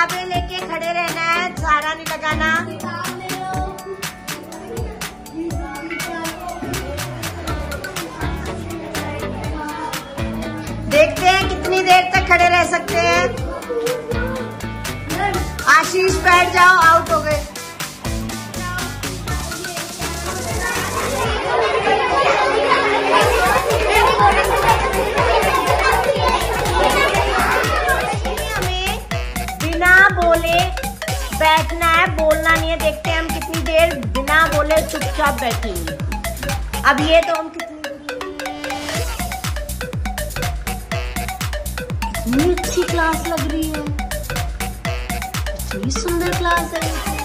किताबे लेके खड़े रहना है, सारा नहीं लगाना। देखते हैं कितनी देर तक खड़े रह सकते हैं। आशीष बैठ जाओ बैठना है, बोलना नहीं है। देखते हैं हम कितनी देर बिना बोले चुपचाप बैठेंगे। अब ये तो हम कितनी अच्छी क्लास लग रही है। इतनी सुंदर क्लास है।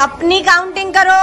अपनी काउंटिंग करो।